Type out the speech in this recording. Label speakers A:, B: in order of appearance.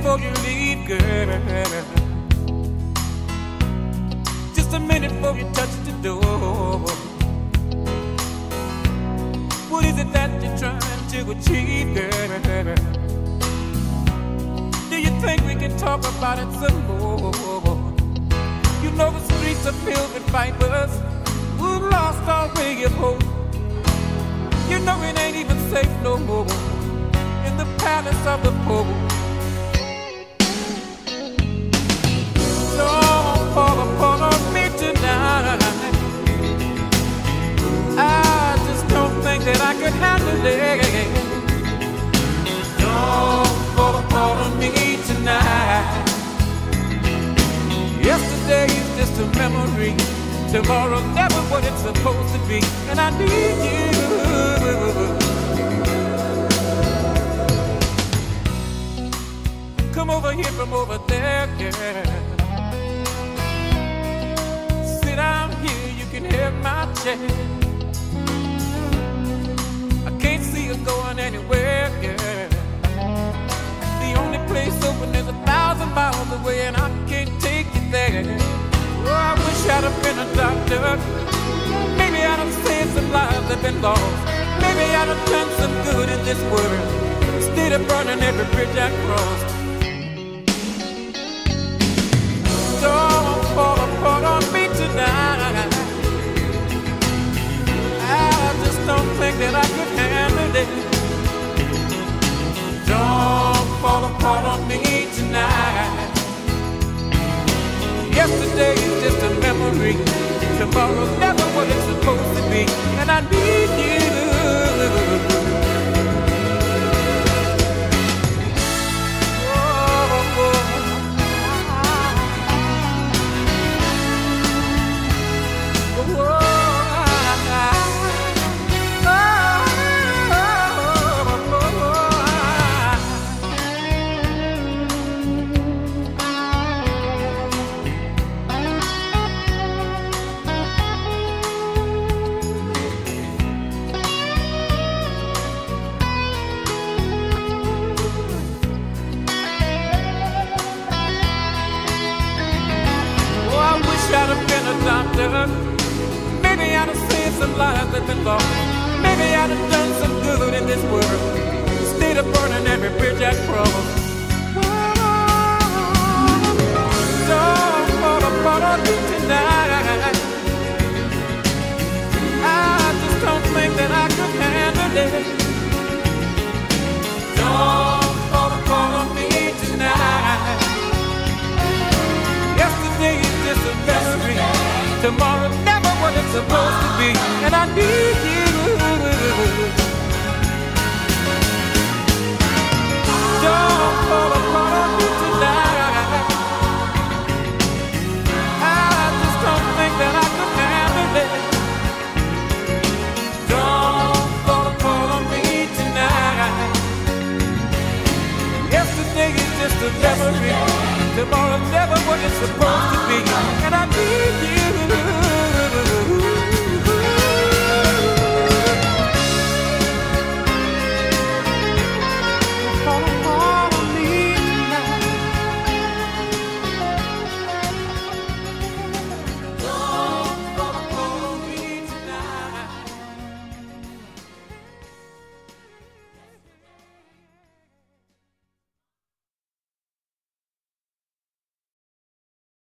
A: before you leave, girl. Just a minute before you touch the door. What is it that you're trying to achieve, girl? Do you think we can talk about it some more? You know the streets are filled with vipers who lost all way of hope. You know it ain't even safe no more in the palace of the Pope. A memory. Tomorrow never what it's supposed to be. And I need you. Come over here from over there, girl. Sit down here, you can have my chair. Have been. Maybe I'd have saved some lives that been lost. Maybe I'd have done some good in this world instead of burning every bridge I crossed. Don't fall apart on me tonight. I just don't think that I could handle it. Don't fall apart on me tonight. Yesterday just a memory. Tomorrow's never what it's supposed to be. And I need you. Doctor. Maybe I'd have saved some lives that been lost. Maybe I'd have done some good in this world instead of burning every bridge I be. And I need you. Don't fall apart